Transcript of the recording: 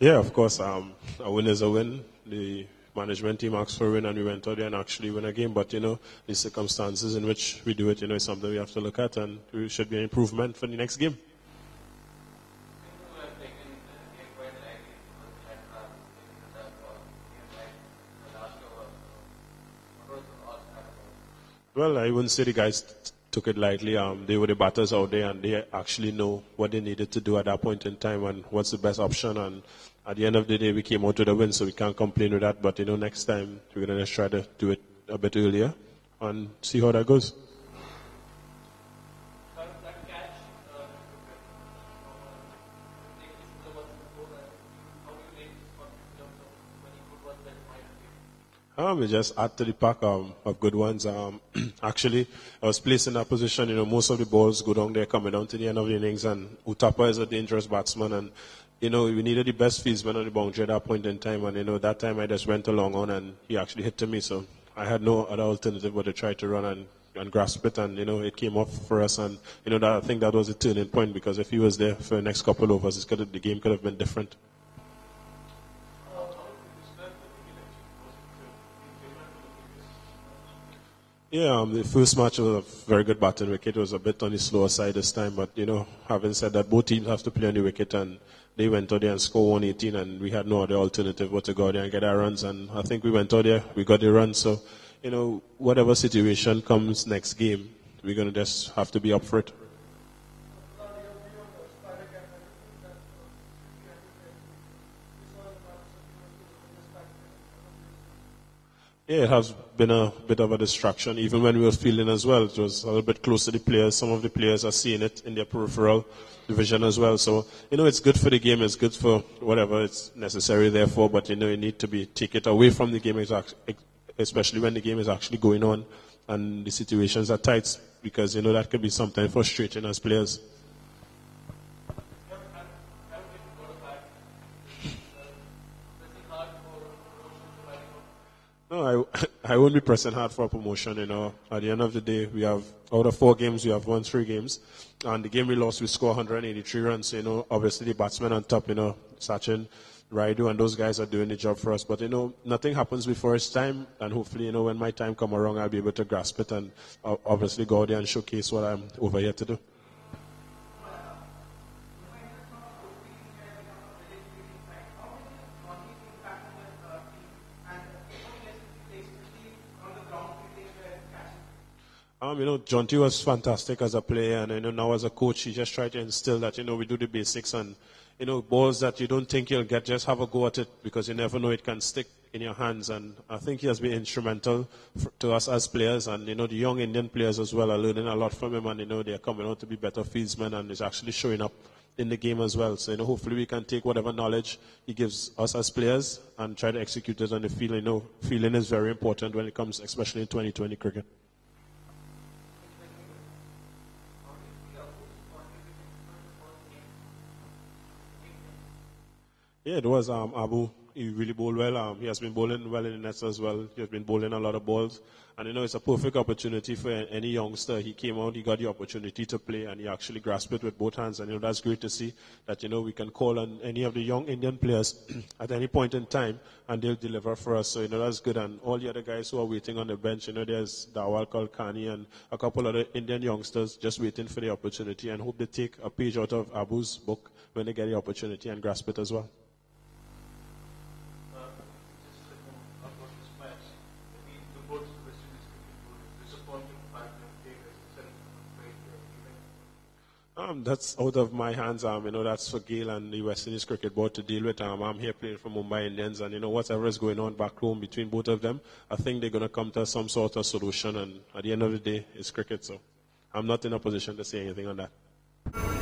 Yeah, of course. Um, a win is a win. The management team asked for a win, and we went out there and actually win a game. But you know, the circumstances in which we do it, you know, is something we have to look at, and it should be an improvement for the next game. Well, I wouldn't say the guys took it lightly. Um, they were the batters out there, and they actually know what they needed to do at that point in time and what's the best option. And at the end of the day, we came out with a win, so we can't complain with that. But you know, next time we're gonna just try to do it a bit earlier and see how that goes. Um, we just add to the pack um, of good ones. Um, actually, I was placed in that position. You know, most of the balls go down there coming down to the end of the innings, and Uthappa is a dangerous batsman, and you know we needed the best fieldsman on the boundary at that point in time. And you know that time I just went along on, and he actually hit to me, so I had no other alternative but to try to run and, and grasp it, and you know it came off for us, and you know that, I think that was a turning point because if he was there for the next couple of overs, the game could have been different. Yeah, um, the first match was a very good batting wicket. It was a bit on the slower side this time, but you know, having said that, both teams have to play on the wicket, and they went out there and scored 118, and we had no other alternative but to go out there and get our runs. And I think we went out there, we got the runs. So, you know, whatever situation comes next game, we're gonna just have to be up for it. Yeah, it has been a bit of a distraction. Even when we were fielding as well, it was a little bit close to the players. Some of the players are seeing it in their peripheral division as well. So, you know, it's good for the game. It's good for whatever it's necessary there for. But, you know, you need to be take it away from the game, especially when the game is actually going on and the situations are tight because, you know, that could be sometimes frustrating as players. No, I, I won't be pressing hard for a promotion. You know, at the end of the day, we have out of four games, we have won three games, and the game we lost, we scored 183 runs. You know, obviously the batsmen on top, you know, Sachin, Rayudu, and those guys are doing the job for us. But you know, nothing happens before it's time, and hopefully, you know, when my time come around, I'll be able to grasp it and obviously go out there and showcase what I'm over here to do. Um, you know, Jonty was fantastic as a player, and you know, now as a coach, he just tried to instill that you know we do the basics and you know balls that you don't think you'll get, just have a go at it because you never know it can stick in your hands. And I think he has been instrumental for, to us as players, and you know the young Indian players as well are learning a lot from him, and you know they're coming out to be better fieldsmen, and it's actually showing up in the game as well. So you know, hopefully we can take whatever knowledge he gives us as players and try to execute it on the field. You know, feeling is very important when it comes, especially in 2020 cricket. Yeah, it was um, Abu. He really bowled well. Um, he has been bowling well in the nets as well. He has been bowling a lot of balls. And, you know, it's a perfect opportunity for any youngster. He came out, he got the opportunity to play, and he actually grasped it with both hands. And, you know, that's great to see that, you know, we can call on any of the young Indian players at any point in time, and they'll deliver for us. So, you know, that's good. And all the other guys who are waiting on the bench, you know, there's Dhawal Kulkarni and a couple other Indian youngsters just waiting for the opportunity and hope they take a page out of Abu's book when they get the opportunity and grasp it as well. Um, that's out of my hands. Um, you know, that's for Gayle and the West Indies Cricket Board to deal with. Um, I'm here playing for Mumbai Indians, and you know, whatever is going on back home between both of them, I think they're going to come to some sort of solution. And at the end of the day, it's cricket, so I'm not in a position to say anything on that.